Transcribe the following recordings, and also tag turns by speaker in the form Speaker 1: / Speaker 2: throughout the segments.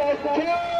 Speaker 1: Brasil!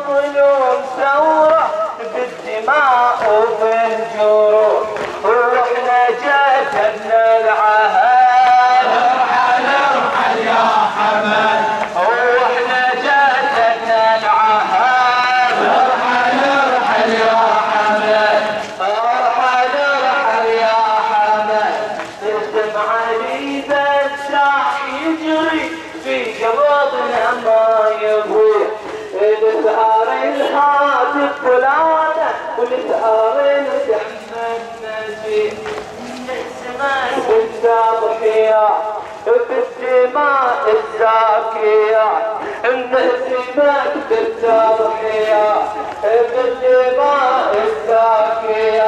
Speaker 1: جوابنا ما يبغي. نثار الحاتف فلانة ونثار محمد نجيب الزاضحية بالدماء الزاكية. انهزمت بالزاضحية بالدماء الزاكية.